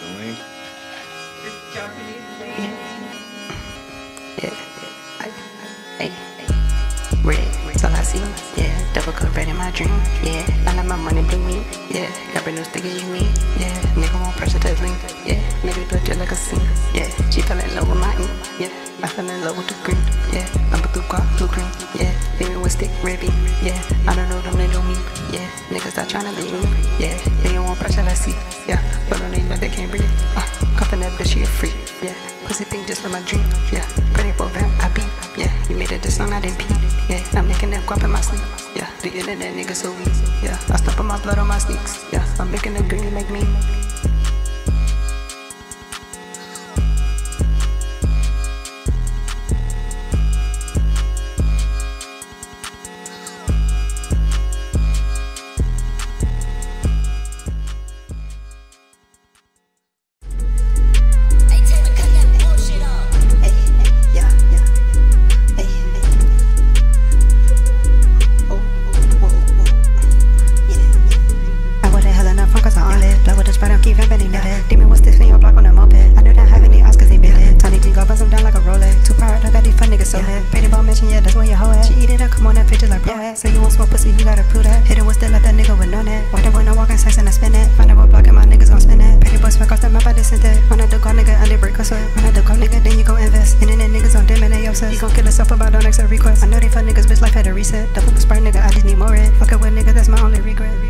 Celine. Yeah. Hey, red, that's all I see. Yeah, double cup red in my dream. Yeah, I like my money blue me. Yeah, got brand new stickers you need. Yeah, nigga want pressure test link. Yeah, nigga do it like a scene. Yeah, she fell in love with my ink. Yeah, I fell in love with the green. Yeah, number through guap, blue green. Yeah, beaming with stick, red beam. Yeah, I don't know them, they know me. Yeah, niggas stop trying to leave me. Yeah, they don't want pressure, let's see. Yeah, but pussy think just like my dream. Yeah, pretty for vamp, I beat. Yeah, you made it this song, I didn't pee. Yeah, I'm making them guap in my sleep. Yeah, the internet nigga so weak. Yeah, I stop on my blood on my sneaks. Yeah, I'm making the green make me. On it. Blow with the spread, I'm bending the head. Demon was this your block on the moped. I do not have any odds cause they been it. Tony G go bust them down like a Rolex. Too proud, I got these fun niggas so head. Painted ball mention, yeah, that's where your hoe at. She eat it up, come on that picture like pro at. Say you want smoke pussy, you gotta prove that. Hit it with still let that nigga with no net. White up when I walk in sex and I spin it. Find out what block and my niggas gon' spin that. Petty boy smack off the map, I just sent that. When I do call nigga, under break or sweat. When I do call nigga, then you go invest. Internet niggas on dim and they obsessed. You gon' kill yourself about don't accept request. I know they fuck niggas, bitch life had a reset. Double the sprite nigga, I just need more red. Fuck it with nigga, that's my only regret.